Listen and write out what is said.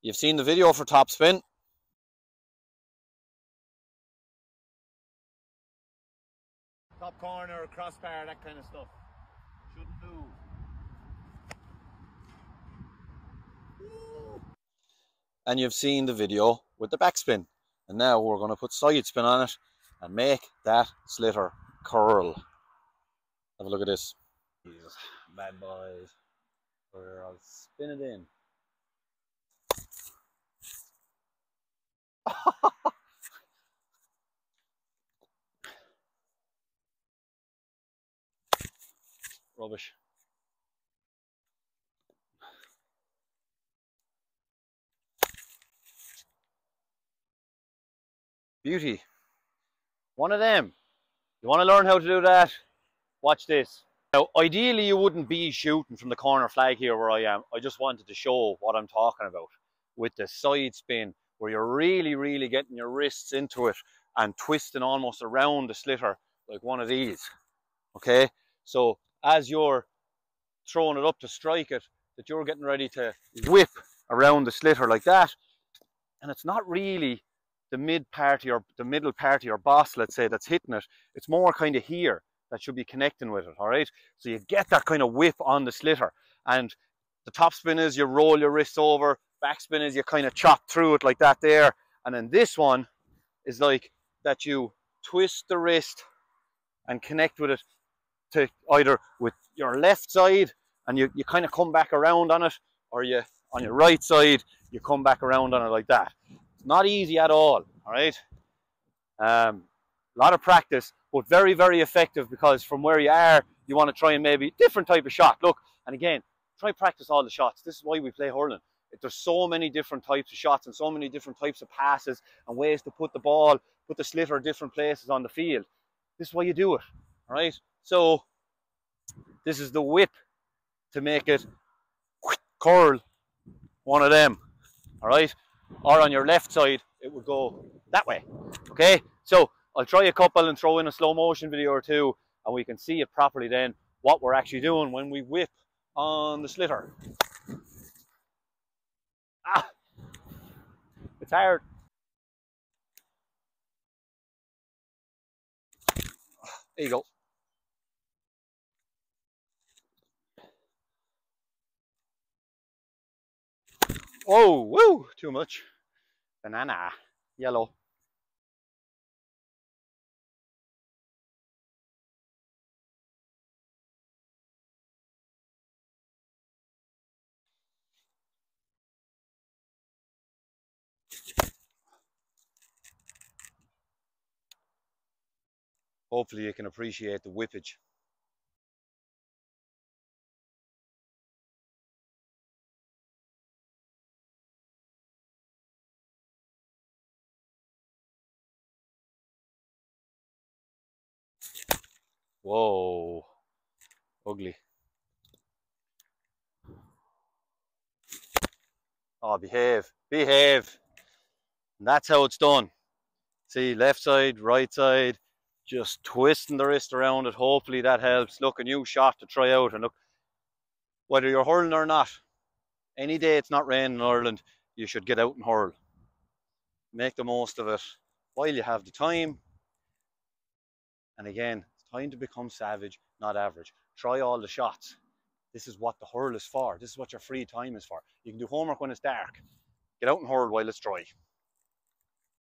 You've seen the video for top spin. Top corner, crossbar, that kind of stuff. Shouldn't move. And you've seen the video with the backspin. And now we're going to put side spin on it and make that sliotar curl. Have a look at this. Bad boys. Where I'll spin it in. Rubbish. Beauty. One of them. You want to learn how to do that? Watch this. Now, ideally, you wouldn't be shooting from the corner flag here where I am. I just wanted to show what I'm talking about with the side spin, where you're really, really getting your wrists into it and twisting almost around the sliotar like one of these. Okay, so as you're throwing it up to strike it, that you're getting ready to whip around the sliotar like that. And it's not really the mid part or the middle part of your bás, let's say, that's hitting it. It's more kind of here that should be connecting with it, all right? So you get that kind of whip on the sliotar. And the top spin is you roll your wrist over, back spin is you kind of chop through it like that there. And then this one is like that you twist the wrist and connect with it to either with your left side and you, you kind of come back around on it or you on your right side you come back around on it like that. It's not easy at all all right? Um, a lot of practice but very very effective because from where you are you want to try and maybe different type of shot. Look and again try practice all the shots. This is why we play hurling. There's so many different types of shots and so many different types of passes and ways to put the ball put the sliotar different places on the field. This is why you do it right so this is the whip to make it curl one of them, all right? Or on your left side, it would go that way, okay? So I'll try a couple and throw in a slow motion video or two and we can see it properly then, what we're actually doing when we whip on the sliotar. Ah, it's hard. There you go. Oh, woo, too much. Banana, yellow. Hopefully you can appreciate the whippage. Whoa, ugly. Oh, behave, behave. And that's how it's done. See, left side, right side, just twisting the wrist around it. Hopefully that helps. Look, a new shot to try out. And look, whether you're hurling or not, any day it's not raining in Ireland, you should get out and hurl. Make the most of it while you have the time. And again, Time to become savage, not average. Try all the shots. This is what the hurl is for. This is what your free time is for. You can do homework when it's dark. Get out and hurl while it's dry.